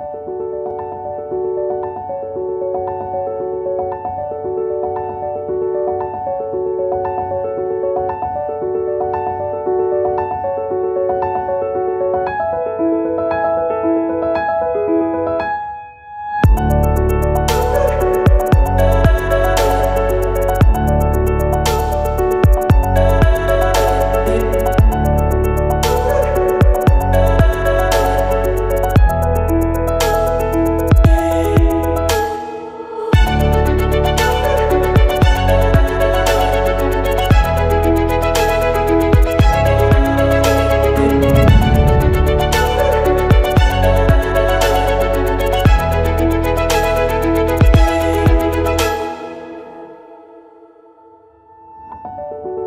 you you